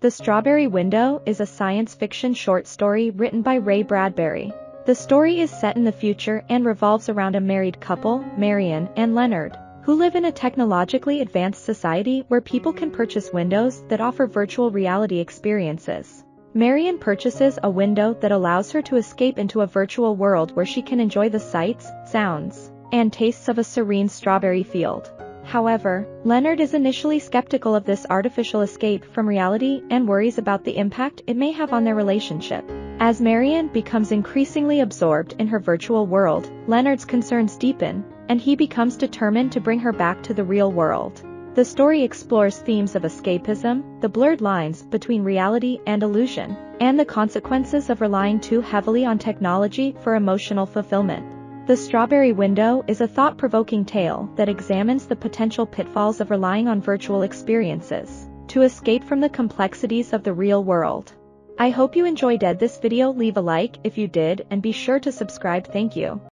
The Strawberry Window is a science fiction short story written by Ray Bradbury. The story is set in the future and revolves around a married couple, Marion and Leonard, who live in a technologically advanced society where people can purchase windows that offer virtual reality experiences. Marion purchases a window that allows her to escape into a virtual world where she can enjoy the sights, sounds, and tastes of a serene strawberry field. However, Leonard is initially skeptical of this artificial escape from reality and worries about the impact it may have on their relationship. As Marion becomes increasingly absorbed in her virtual world, Leonard's concerns deepen, and he becomes determined to bring her back to the real world. The story explores themes of escapism, the blurred lines between reality and illusion, and the consequences of relying too heavily on technology for emotional fulfillment. The Strawberry Window is a thought-provoking tale that examines the potential pitfalls of relying on virtual experiences to escape from the complexities of the real world. I hope you enjoyed this video leave a like if you did and be sure to subscribe thank you.